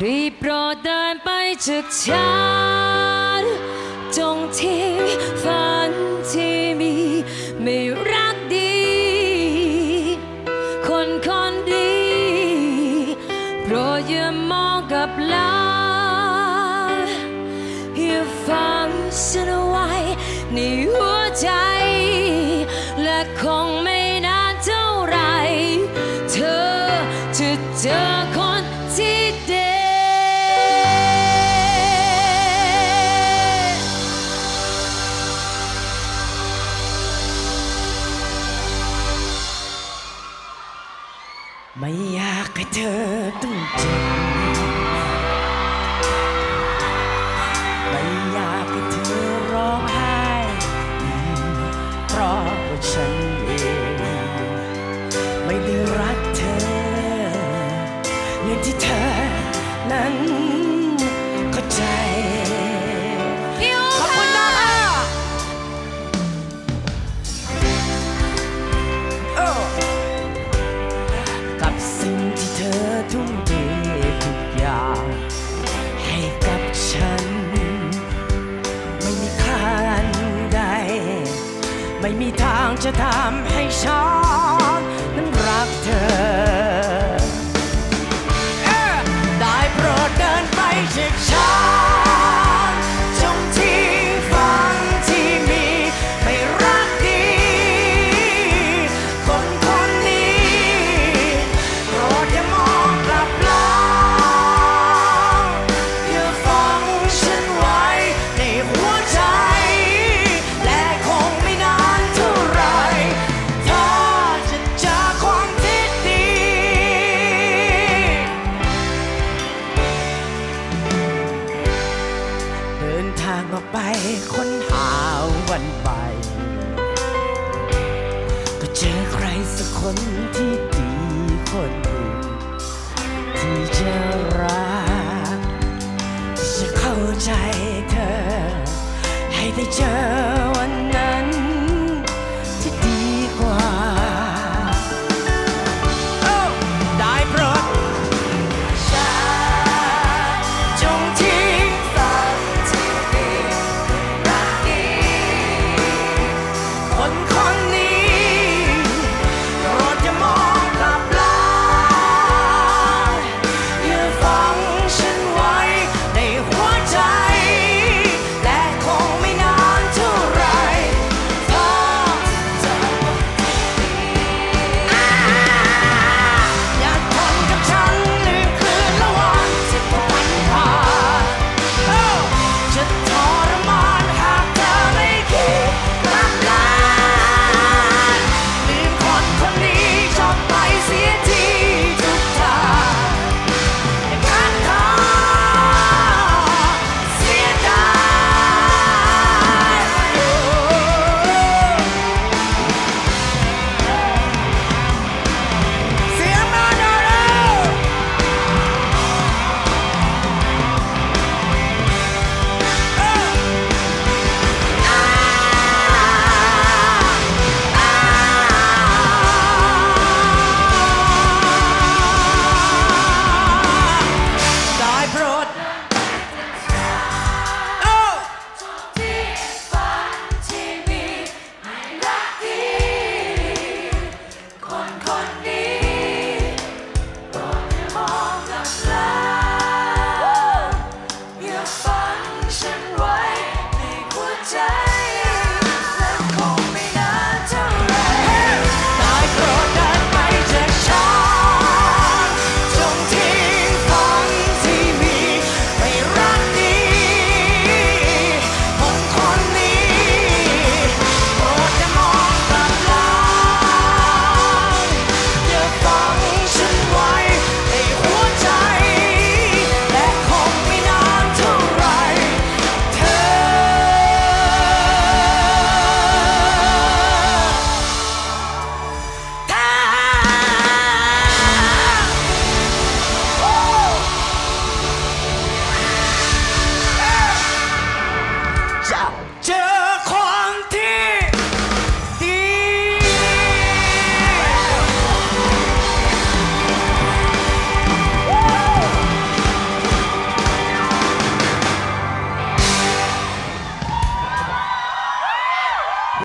บีบโปรดเดินไปจากฉันจงที่งฝันที่ ในหัวใจ และคงไม่นานเท่าไร เธอจะเจอคนที่เด็ไม่อยากให้เธอต้องเจ็บ ไม่มีทางจะทำให้ฉันนั้นรักเธอ ได้โปรดเดินไปเช็คฉัน คนหาวันไปก็เจอใครสักคนที่ดีคนหนึ่งที่จะรักจะเข้าใจเธอ ให้ได้เจอ